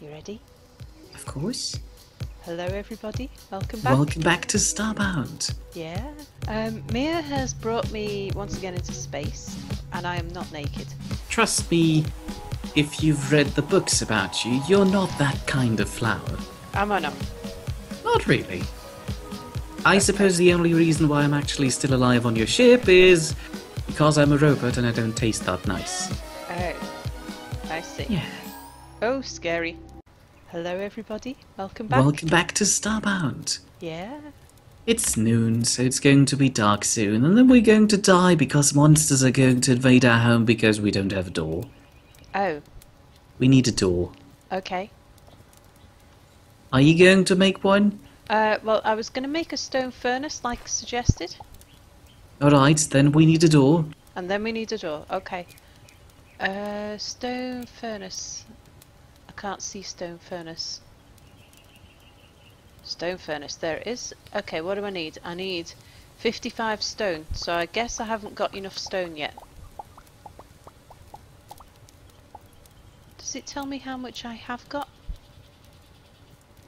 You ready? Of course. Hello, everybody. Welcome back. Welcome back to Starbound. Yeah. Um, Mere has brought me once again into space, and I am not naked. Trust me, if you've read the books about you, you're not that kind of flower. Am I not? Not really. I suppose the only reason why I'm actually still alive on your ship is because I'm a robot and I don't taste that nice. Oh, I see. Yeah. Oh, scary. Hello, everybody. Welcome back. Welcome back to Starbound. Yeah. It's noon, so it's going to be dark soon, and then we're going to die because monsters are going to invade our home because we don't have a door. Oh, We need a door. okay. Are you going to make one? Uh, well, I was going to make a stone furnace like suggested, Alright, then we need a door. and then we need a door. Okay. Uh, stone furnace. Can't see stone furnace. Stone furnace, there it is. Okay, what do I need? I need 55 stone, so I guess I haven't got enough stone yet. Does it tell me how much I have got?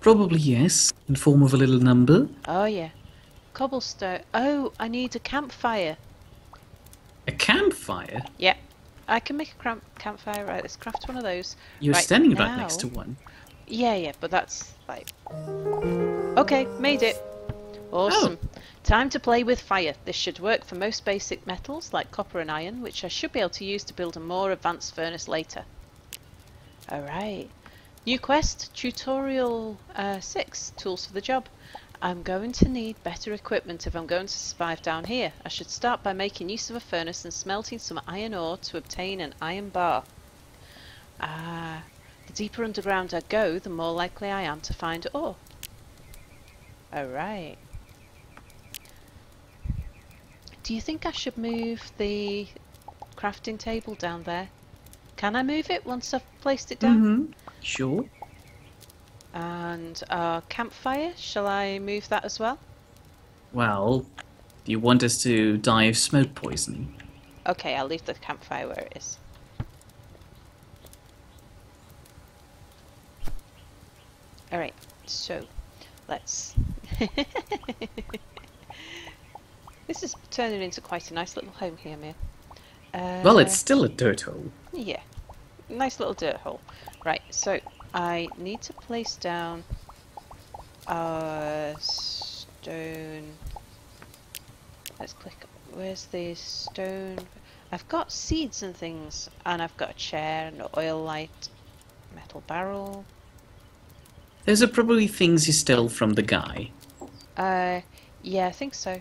Probably yes, in form of a little number. Oh yeah. Cobblestone. Oh, I need a campfire. A campfire? Yeah. I can make a cramp campfire. Right, let's craft one of those. You're Right, standing right now- next to one. Yeah, yeah, but that's like. Okay, made it. Awesome. Time to play with fire. This should work for most basic metals like copper and iron, which I should be able to use to build a more advanced furnace later. Alright. New quest, tutorial uh, 6, tools for the job. I'm going to need better equipment if I'm going to survive down here. I should start by making use of a furnace and smelting some iron ore to obtain an iron bar. Ah, the deeper underground I go, the more likely I am to find ore. Alright. Do you think I should move the crafting table down there? Can I move it once I've placed it down? Mm-hmm. Sure. And our campfire, shall I move that as well? Well, do you want us to die of smoke poisoning? Okay, I'll leave the campfire where it is. Alright, so let's. this is turning into quite a nice little home here, Mere. Uh, Well, it's still a dirt hole. Yeah, nice little dirt hole. Right, so I need to place down our stone. Let's click. Where's the stone? I've got seeds and things, and I've got a chair and an oil light, metal barrel. Those are probably things you stole from the guy. Uh, yeah, I think so.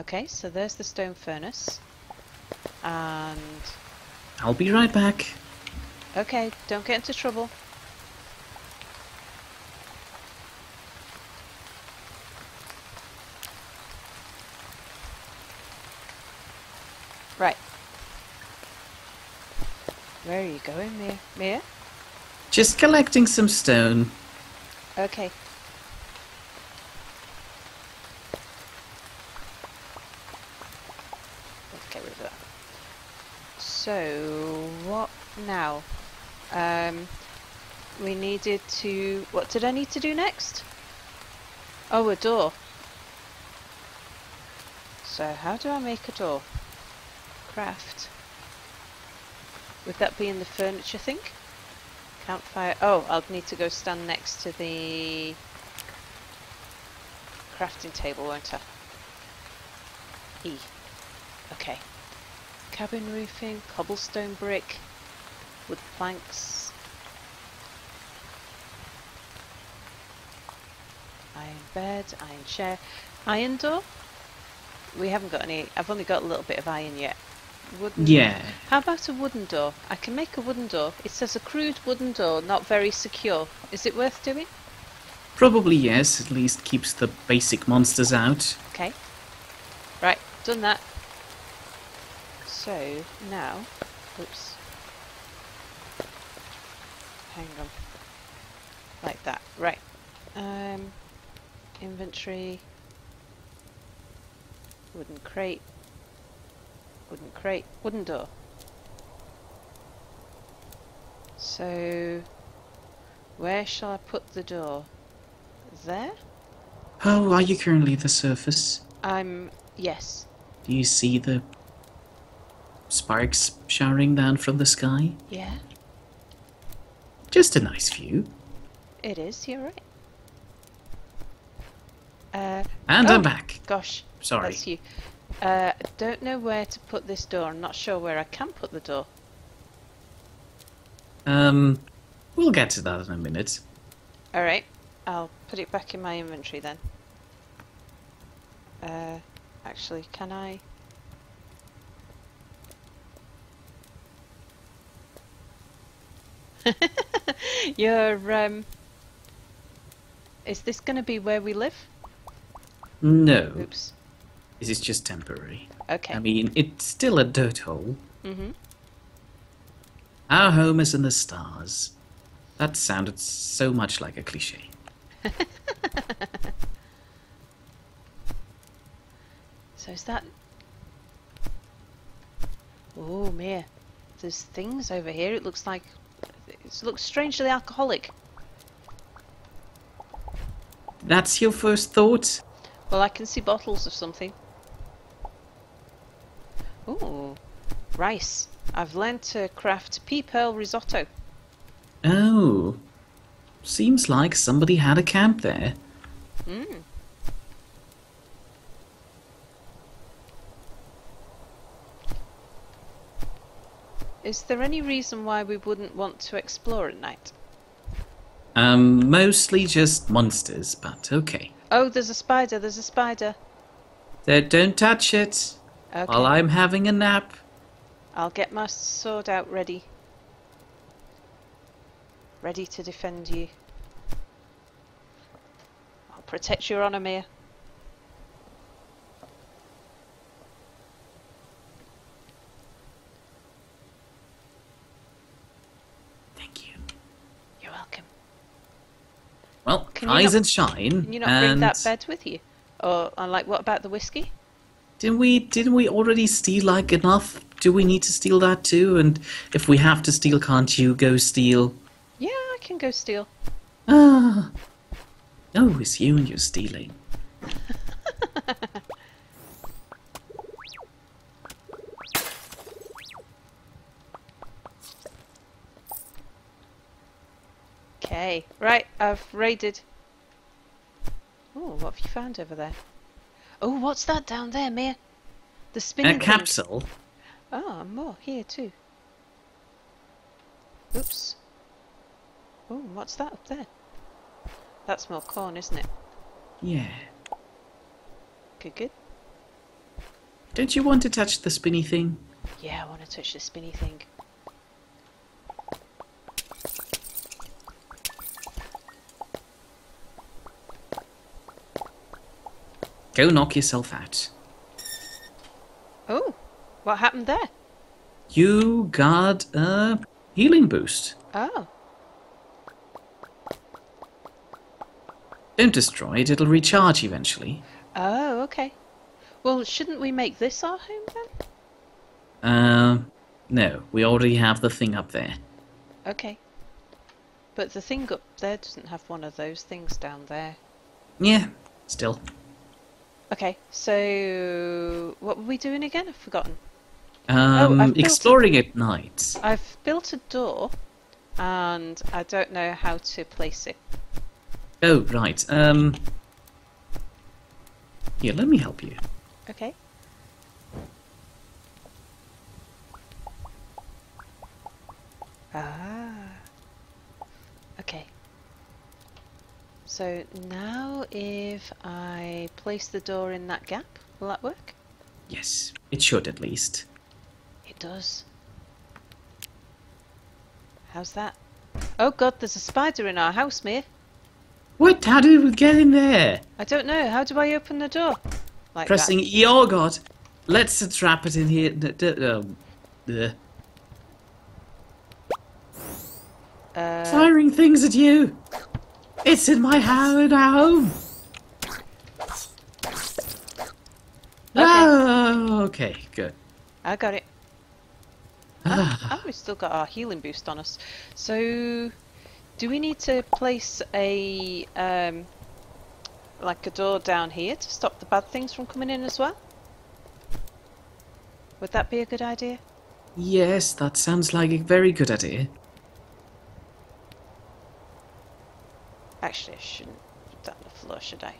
Okay, so there's the stone furnace, and I'll be right back. Okay, don't get into trouble. Right. Where are you going, Mere? Mere? Just collecting some stone. Okay. Let's get rid of that. So, what now? Um, we needed to... What did I need to do next? Oh, a door. So, how do I make a door? Craft. Would that be in the furniture thing? Campfire. Oh, I'll need to go stand next to the crafting table, won't I? E. Okay. Cabin roofing, cobblestone brick, wood planks. Iron bed, iron chair. Iron door? We haven't got any. I've only got a little bit of iron yet. Wooden Yeah. how about a wooden door? I can make a wooden door. It says a crude wooden door, not very secure. Is it worth doing? Probably yes, at least keeps the basic monsters out. Okay. Right, done that. So, now... Oops. Hang on. Like that. Right. Um, inventory. Wooden crate. Wooden crate. Wooden door. So... Where shall I put the door? There? Oh, are you currently at the surface? I'm. Yes. Do you see the sparks showering down from the sky? Yeah, Just a nice view. it is. You're right. Uh, And Oh. I'm back. gosh. Sorry. That's you. Uh, I don't know where to put this door. I'm not sure where I can put the door. Um, we'll get to that in a minute. Alright, I'll put it back in my inventory then. Uh, actually, can I? You're, um... Is this gonna be where we live? No, Oops. this is just temporary. Okay. I mean, it's still a dirt hole. mm-hmm. Our home is in the stars. That sounded so much like a cliche. So is that... Oh, Mere. There's things over here. It looks like... It looks strangely alcoholic. That's your first thought? Well, I can see bottles of something. Ooh, rice. I've learned to craft pea pearl risotto. Oh. Seems like somebody had a camp there. Mm. Is there any reason why we wouldn't want to explore at night? Um, mostly just monsters, but okay. Oh, there's a spider, there's a spider. There, don't touch it Okay. while I'm having a nap. I'll get my sword out ready. Ready to defend you. I'll protect your honour, Mere. Thank you. You're welcome. Well, Can you eyes not- and shine. Can you not and bring that bed with you? Or, and like, what about the whiskey? Didn't we? Didn't we already steal like enough? Do we need to steal that too? And if we have to steal, can't you go steal? Yeah, I can go steal. Ah. Oh, it's you and you're stealing. Okay, right, I've raided. Oh, what have you found over there? Oh, what's that down there, Mere? The A spinning thing. capsule. Oh, and more here too. Oops. Oh, what's that up there? That's more corn, isn't it? Yeah. Good, good. Don't you want to touch the spinny thing? Yeah, I want to touch the spinny thing. Go knock yourself out. Oh, what happened there? You got a healing boost. Oh, Don't destroy it, it'll recharge eventually. oh, okay. Well, shouldn't we make this our home then? Um, no, we already have the thing up there. Okay. But the thing up there doesn't have one of those things down there. Yeah, still. Okay, so what were we doing again? I've forgotten. Um, I've built a- exploring at night. I've built a door, and I don't know how to place it. Oh, right. Um, here, let me help you. Okay. Ah. Okay. So now if I place the door in that gap, will that work? Yes, it should at least. It does. How's that? Oh god, there's a spider in our house, Mere. What? How did we get in there? I don't know. How do I open the door? Like Pressing E. Oh god. Let's trap it in here. Um, uh. Uh, firing things at you. It's in my ho- home. Oh, okay, good. I got it. Ah, Oh, we've still got our healing boost on us. So, Do we need to place a um, like a door down here to stop the bad things from coming in as well? Would that be a good idea? Yes, that sounds like a very good idea. Actually, I shouldn't put that on the floor, should I?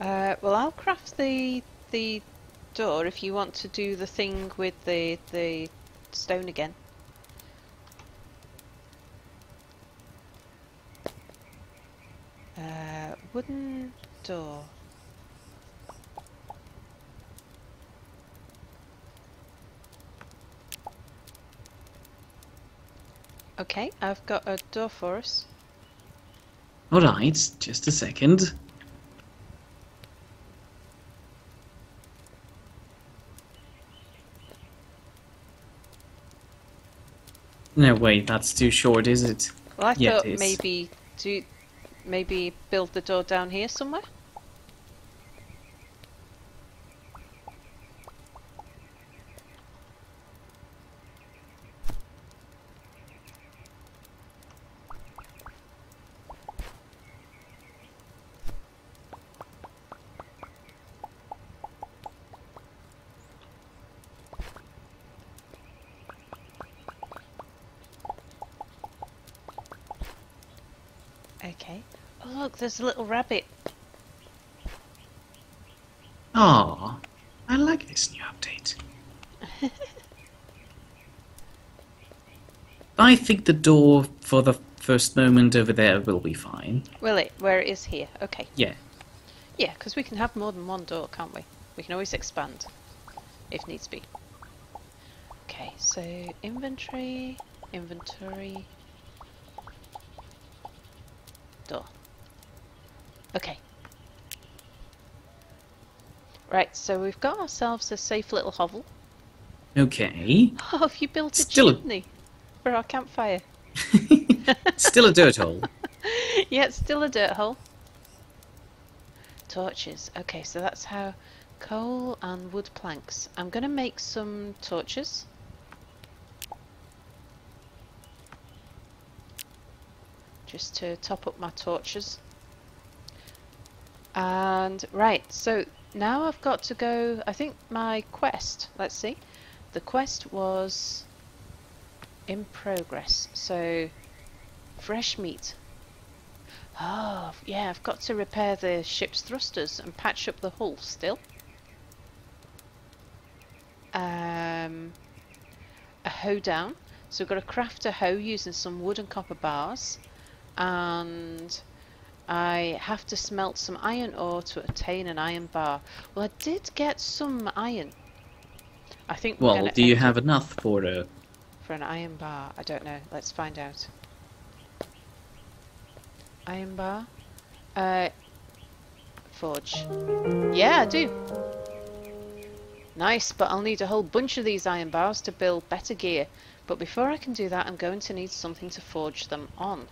Uh, well, I'll craft the the door if you want to do the thing with the the stone again. Uh, wooden door. Okay, I've got a door for us. Alright, just a second. No, wait, that's too short, is it? Well, I Yeah, thought maybe do maybe build the door down here somewhere. Okay. Oh look, there's a little rabbit. Ah, I like this new update. I think the door for the first moment over there will be fine. Will it? Where it is here. Okay. Yeah. Yeah, because we can have more than one door, can't we? We can always expand if needs be. Okay, so inventory, inventory, door. Okay. Right, so we've got ourselves a safe little hovel. Okay. Oh, have you built a Still a- for our campfire? Still a dirt hole. yeah, it's still a dirt hole. Torches. Okay, so that's how coal and wood planks. I'm gonna make some torches. Just to top up my torches. And right, so now I've got to go. I think my quest. Let's see. The quest was in progress. So fresh meat. Oh, yeah, I've got to repair the ship's thrusters and patch up the hull still. Um, a hoe down. So we've got to craft a hoe using some wood and copper bars. And I have to smelt some iron ore to obtain an iron bar. Well, I did get some iron. I think Well, do you have enough for a... for an iron bar? I don't know. Let's find out. Iron bar? Uh, forge. Yeah, I do. Nice, but I'll need a whole bunch of these iron bars to build better gear. But before I can do that, I'm going to need something to forge them on.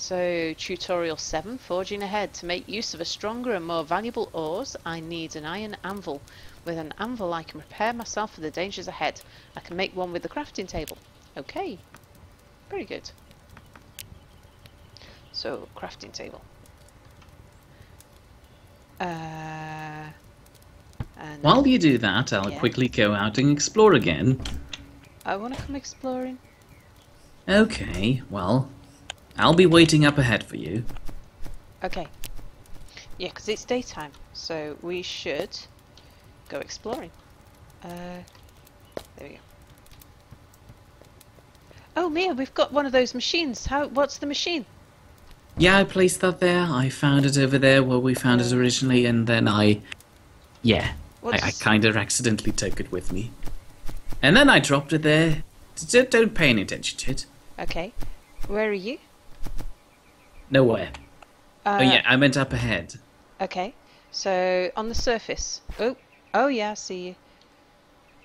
So, tutorial 7, forging ahead. To make use of a stronger and more valuable ores, I need an iron anvil. With an anvil, I can prepare myself for the dangers ahead. I can make one with the crafting table. Okay, very good. So, crafting table. Uh, and While you do that, I'll Yeah. quickly go out and explore again. I want to come exploring. Okay, well, I'll be waiting up ahead for you. Okay. Yeah, because it's daytime, so we should go exploring. Uh, there we go. Oh, Mere, we've got one of those machines. How? What's the machine? Yeah, I placed that there. I found it over there where we found it originally, and then I. Yeah, I, I kind of accidentally took it with me. And then I dropped it there. D- don't pay any attention to it. Okay. Where are you? Nowhere. Uh, oh, yeah, I meant up ahead. Okay. So on the surface. Oh, oh yeah, I see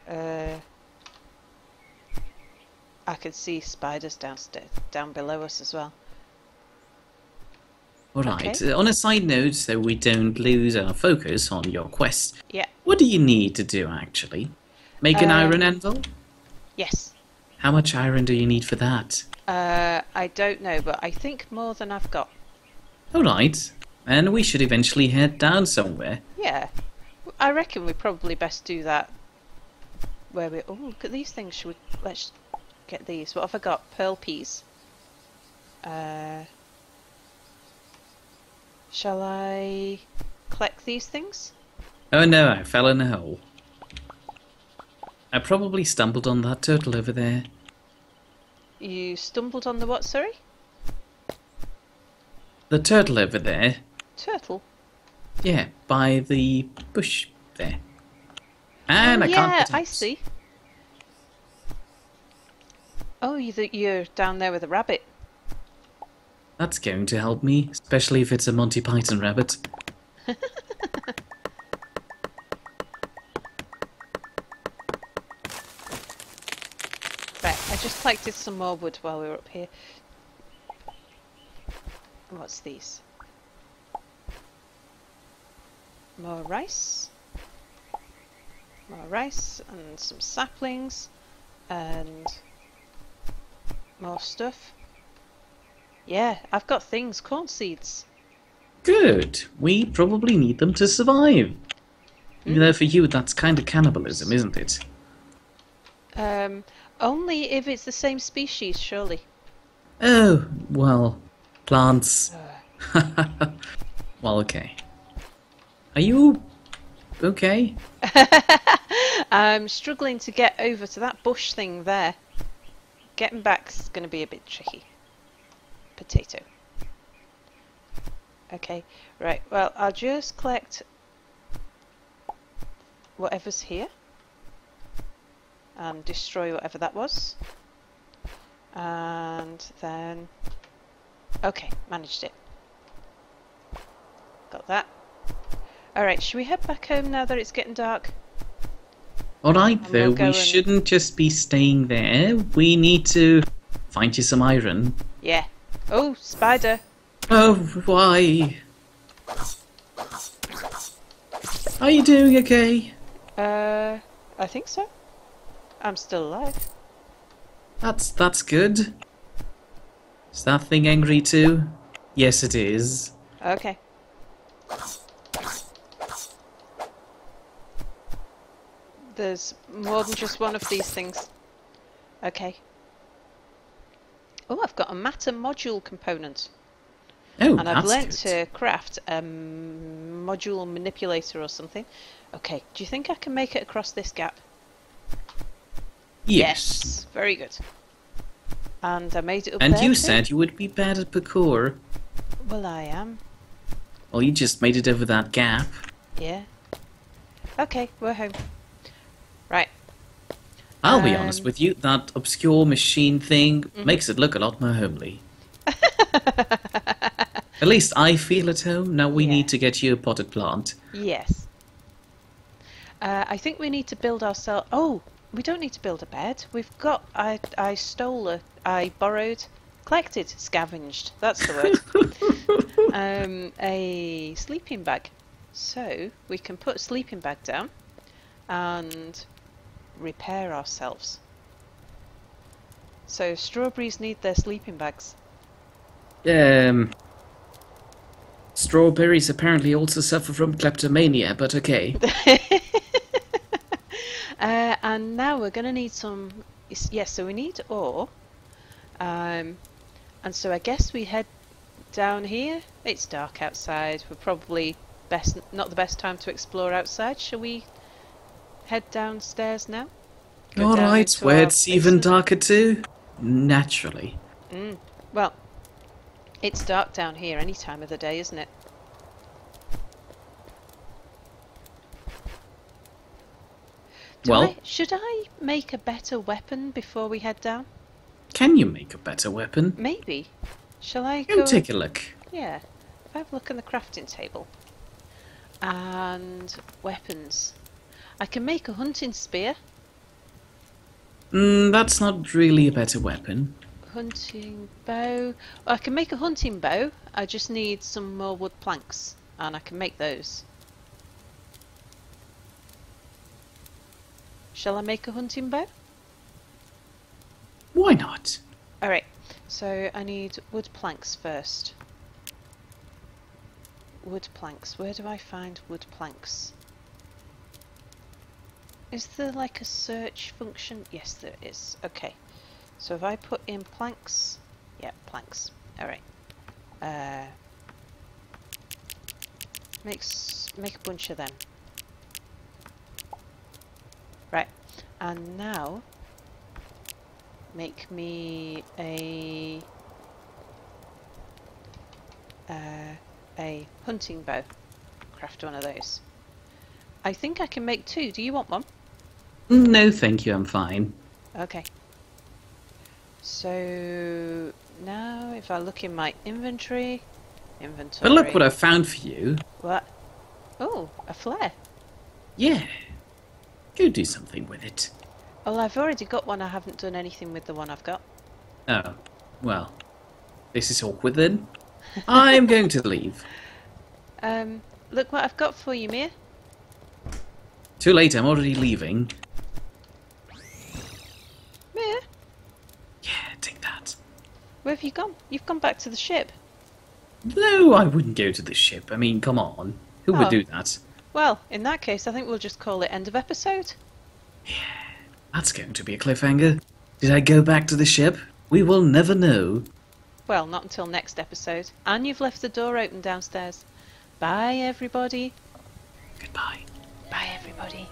you. Uh, I could see spiders downstairs, down below us as well. Alright, Okay. uh, on a side note, so we don't lose our focus on your quest, Yeah. what do you need to do actually? Make an Um, iron anvil? Yes. How much iron do you need for that? Uh, I don't know, but I think more than I've got. Alright, and we should eventually head down somewhere. Yeah. I reckon we probably best do that where we. Oh, look at these things. Should we. Let's get these. What have I got? Pearl peas. Uh. Shall I collect these things? Oh no, I fell in a hole. I probably stumbled on that turtle over there. You stumbled on the what, sorry? The turtle over there? Turtle. Yeah, by the bush there. And oh, I yeah, can't. get I see. Oh, you th- you're down there with a rabbit. That's going to help me, especially if it's a Monty Python rabbit. just collected some more wood while we were up here. What's these? More rice. More rice and some saplings and more stuff. Yeah, I've got things, corn seeds. Good. We probably need them to survive. Even though for you that's kind of cannibalism, isn't it? Um, only if it's the same species, surely. Oh, well, plants. well, okay. Are you okay? I'm struggling to get over to that bush thing there. Getting back's going to be a bit tricky. Potato. Okay, right. Well, I'll just collect whatever's here and destroy whatever that was. And then. Okay, managed it. Got that. Alright, should we head back home now that it's getting dark? Alright, though, we'll we and- shouldn't just be staying there. We need to find you some iron. Yeah. Oh, spider. Oh, why? Are you doing okay? Uh, I think so. I'm still alive. That's that's good. Is that thing angry too? Yes, it is. Okay. There's more than just one of these things. Okay. Oh, I've got a matter module component. Oh, and I've learnt to craft a module manipulator or something. Okay, do you think I can make it across this gap? Yes. Very good. And I made it up And there you too. said you would be bad at parkour. Well, I am. Well, you just made it over that gap. Yeah. Okay, we're home. Right. I'll be honest Um, with you, that obscure machine thing Mm-hmm. makes it look a lot more homely. At least I feel at home. Now we Yeah. need to get you a potted plant. Yes. Uh, I think we need to build ourselves. Oh, we don't need to build a bed. We've got. I I stole a. I borrowed, collected, scavenged. That's the word. um, a sleeping bag. So we can put a sleeping bag down, and repair ourselves. So strawberries need their sleeping bags. Um. Strawberries apparently also suffer from kleptomania, but okay. Uh, and now we're going to need some. Yes, so we need ore. Um, and so I guess we head down here. It's dark outside. We're probably best not the best time to explore outside. Shall we head downstairs now? Go down where it's even darker too? Naturally. Mm. Well, it's dark down here any time of the day, isn't it? Do Well- I, should I make a better weapon before we head down? Can you make a better weapon? Maybe. Shall I Go go? take a look. Yeah. If I have a look in the crafting table. And weapons. I can make a hunting spear. Mm, that's not really a better weapon. hunting bow. I can make a hunting bow. I just need some more wood planks, and I can make those. Shall I make a hunting bow? Why not? Alright, so I need wood planks first. Wood planks. Where do I find wood planks? Is there like a search function? Yes, there is. Okay. So if I put in planks, yeah, planks. All right. Uh, makes make a bunch of them. Right, and now make me a uh, a hunting bow. Craft one of those. I think I can make two. Do you want one? No, thank you, I'm fine. Okay. So now if I look in my inventory, inventory. But look what I found for you. What? Oh, a flare. Yeah. Go do something with it. Well, I've already got one. I haven't done anything with the one I've got. Oh, well. This is awkward then. I'm going to leave. Um, look what I've got for you, Mere. Too late, I'm already leaving. Mere, Yeah, take that. where have you gone? You've gone back to the ship. No, I wouldn't go to the ship. I mean, come on. Who Oh. would do that? Well, in that case, I think we'll just call it end of episode. Yeah, that's going to be a cliffhanger. Did I go back to the ship? We will never know. Well, not until next episode. And you've left the door open downstairs. Bye, everybody. Goodbye. Bye, everybody.